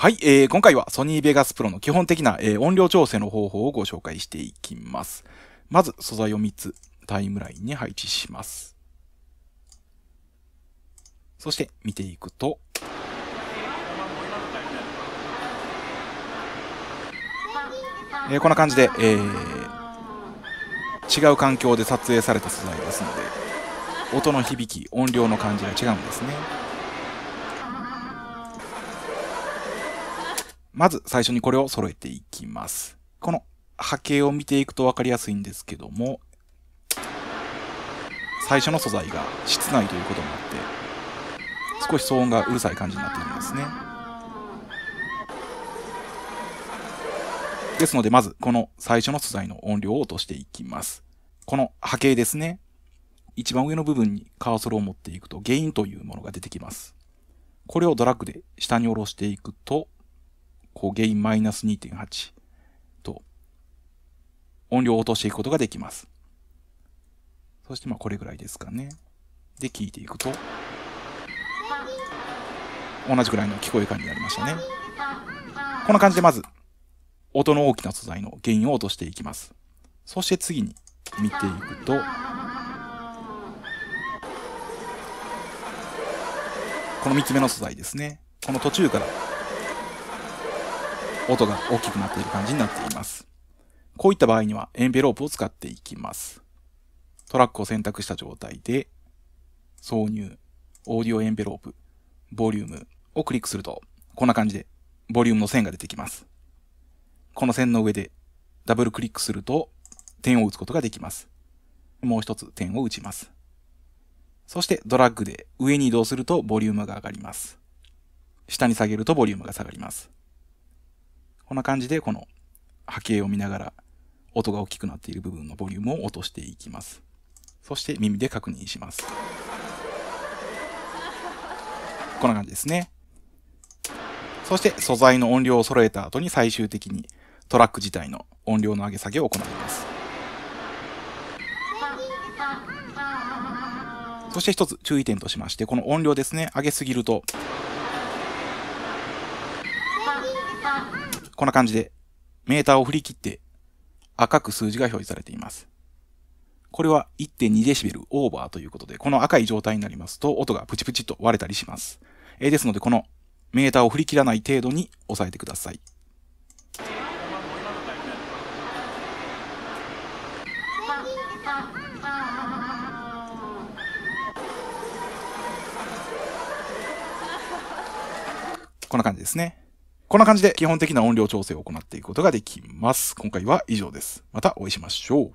はい、えー、今回はソニーベガスプロの基本的な、えー、音量調整の方法をご紹介していきます。まず素材を3つタイムラインに配置します。そして見ていくと、えー、こんな感じで、えー、違う環境で撮影された素材ですので、音の響き、音量の感じが違うんですね。まず最初にこれを揃えていきます。この波形を見ていくと分かりやすいんですけども、最初の素材が室内ということもあって、少し騒音がうるさい感じになっているんですね。ですので、まずこの最初の素材の音量を落としていきます。この波形ですね。一番上の部分にカーソルを持っていくと、ゲインというものが出てきます。これをドラッグで下に下ろしていくと、こうゲインマイナス2.8と音量を落としていくことができます。そしてまあこれぐらいですかね。で、聞いていくと、同じぐらいの聞こえ感になりましたね。こんな感じでまず、音の大きな素材のゲインを落としていきます。そして次に見ていくと、この3つ目の素材ですね。この途中から音が大きくなっている感じになっています。こういった場合にはエンベロープを使っていきます。トラックを選択した状態で、挿入、オーディオエンベロープ、ボリュームをクリックすると、こんな感じでボリュームの線が出てきます。この線の上でダブルクリックすると点を打つことができます。もう一つ点を打ちます。そしてドラッグで上に移動するとボリュームが上がります。下に下げるとボリュームが下がります。こんな感じでこの波形を見ながら音が大きくなっている部分のボリュームを落としていきます。そして耳で確認します。こんな感じですね。そして素材の音量を揃えた後に最終的にトラック自体の音量の上げ下げを行います。そして一つ注意点としまして、この音量ですね、上げすぎるとこんな感じでメーターを振り切って赤く数字が表示されています。これは 1.2dB オーバーということで、この赤い状態になりますと音がプチプチと割れたりします。えー、ですので、このメーターを振り切らない程度に押さえてください。こんな感じですね。こんな感じで基本的な音量調整を行っていくことができます。今回は以上です。またお会いしましょう。